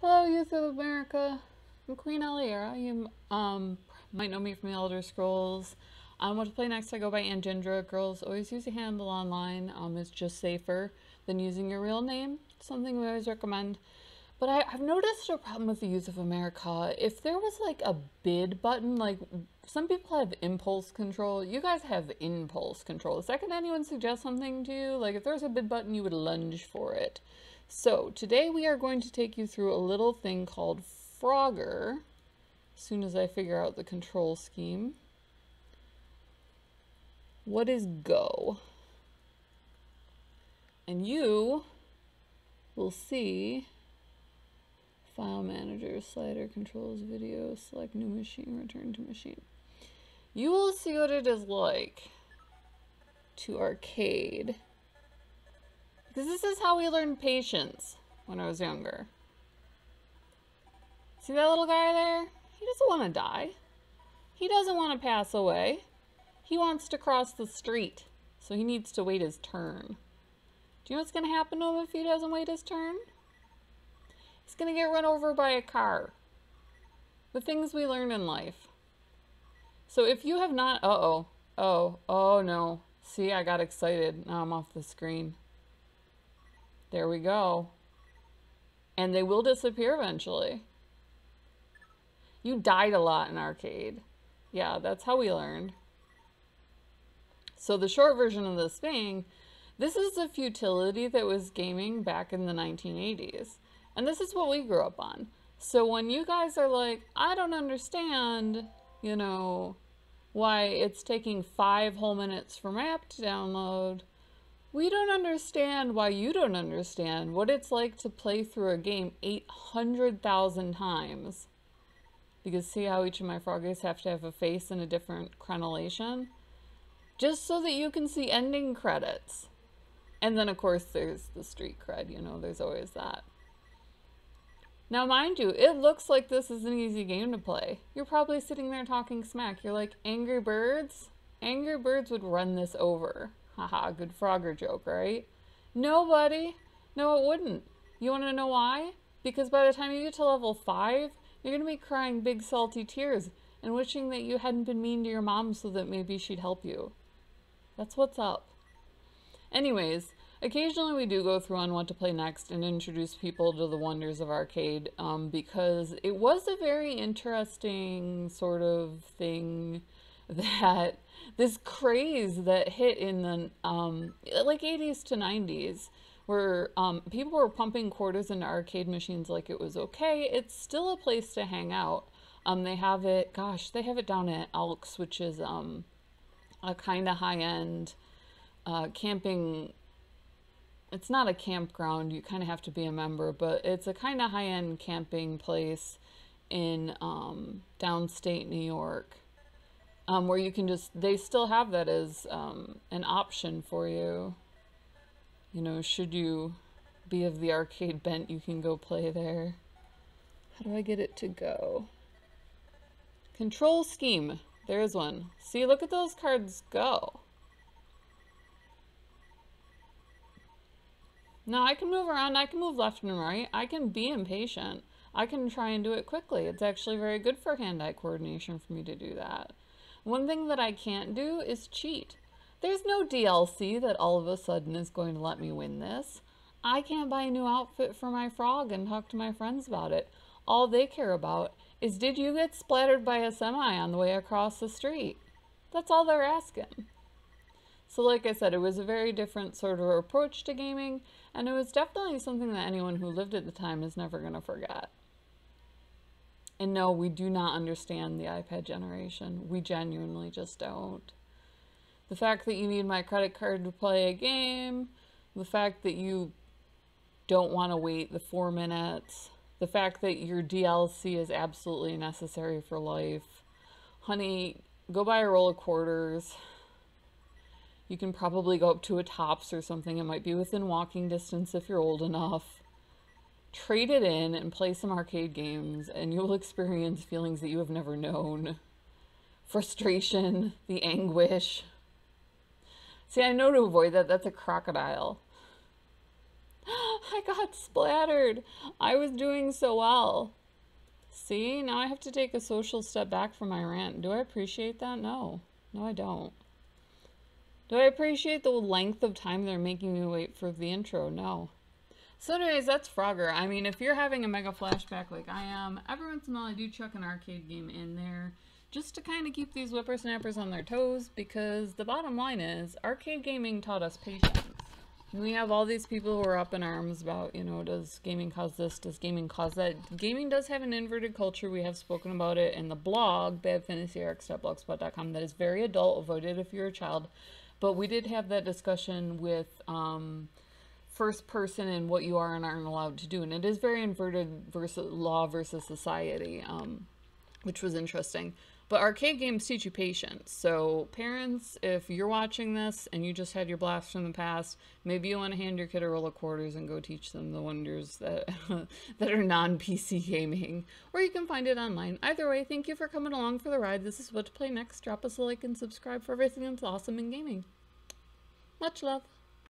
Hello, youth of America. I'm Queen Aliera. You um, might know me from the Elder Scrolls. Um, what to play next, I go by Anne Jindra. Girls always use a handle online. Um, it's just safer than using your real name. Something we always recommend. But I, I've noticed a problem with the Youth of America. If there was like a bid button, like some people have impulse control, you guys have impulse control. The second anyone suggests something to you, like if there's a bid button, you would lunge for it. So today we are going to take you through a little thing called Frogger. As soon as I figure out the control scheme. What is Go? And you will see File Manager, Slider, Controls, Video, Select New Machine, Return to Machine. You will see what it is like to arcade. Because this is how we learned patience when I was younger. See that little guy there? He doesn't want to die. He doesn't want to pass away. He wants to cross the street, so he needs to wait his turn. Do you know what's going to happen to him if he doesn't wait his turn? He's going to get run over by a car. The things we learn in life. So if you have not, uh-oh, oh, oh no. See, I got excited. Now I'm off the screen. There we go. And they will disappear eventually. You died a lot in arcade. Yeah, that's how we learned. So the short version of this thing, this is the futility that was gaming back in the 1980s. And this is what we grew up on. So when you guys are like, I don't understand, you know, why it's taking five whole minutes for my app to download, we don't understand why you don't understand what it's like to play through a game 800,000 times. Because see how each of my froggies have to have a face in a different crenellation? Just so that you can see ending credits. And then of course there's the street cred, you know, there's always that. Now, mind you, it looks like this is an easy game to play. You're probably sitting there talking smack. You're like, Angry Birds? Angry Birds would run this over. Haha, good Frogger joke, right? Nobody. No, it wouldn't. You want to know why? Because by the time you get to level 5, you're going to be crying big salty tears and wishing that you hadn't been mean to your mom so that maybe she'd help you. That's what's up. Anyways, Occasionally we do go through on what to play next and introduce people to the wonders of arcade um, because it was a very interesting sort of thing that this craze that hit in the um, like 80s to 90s where um, people were pumping quarters into arcade machines like it was okay. It's still a place to hang out. Um, they have it, gosh, they have it down at Elks, which is um, a kind of high-end uh, camping it's not a campground. You kind of have to be a member, but it's a kind of high-end camping place in um, downstate New York um, where you can just, they still have that as um, an option for you. You know, should you be of the arcade bent, you can go play there. How do I get it to go? Control scheme. There is one. See, look at those cards go. Now I can move around, I can move left and right, I can be impatient. I can try and do it quickly. It's actually very good for hand-eye coordination for me to do that. One thing that I can't do is cheat. There's no DLC that all of a sudden is going to let me win this. I can't buy a new outfit for my frog and talk to my friends about it. All they care about is did you get splattered by a semi on the way across the street? That's all they're asking. So like I said, it was a very different sort of approach to gaming, and it was definitely something that anyone who lived at the time is never going to forget. And no, we do not understand the iPad generation. We genuinely just don't. The fact that you need my credit card to play a game, the fact that you don't want to wait the four minutes, the fact that your DLC is absolutely necessary for life. Honey, go buy a roll of quarters. You can probably go up to a Tops or something. It might be within walking distance if you're old enough. Trade it in and play some arcade games and you'll experience feelings that you have never known. Frustration, the anguish. See, I know to avoid that. That's a crocodile. I got splattered. I was doing so well. See, now I have to take a social step back from my rant. Do I appreciate that? No. No, I don't. Do I appreciate the length of time they're making me wait for the intro? No. So anyways, that's Frogger. I mean, if you're having a mega flashback like I am, every once in a while I do chuck an arcade game in there just to kind of keep these whippersnappers on their toes because the bottom line is arcade gaming taught us patience. And we have all these people who are up in arms about, you know, does gaming cause this? Does gaming cause that? Gaming does have an inverted culture. We have spoken about it in the blog, badfantasyrx.blogspot.com, that is very adult. Avoid it if you're a child. But we did have that discussion with um, first person and what you are and aren't allowed to do. And it is very inverted versus law versus society, um, which was interesting. But arcade games teach you patience. So, parents, if you're watching this and you just had your blast from the past, maybe you want to hand your kid a roll of quarters and go teach them the wonders that that are non-PC gaming, or you can find it online. Either way, thank you for coming along for the ride. This is what to play next. Drop us a like and subscribe for everything that's awesome in gaming. Much love.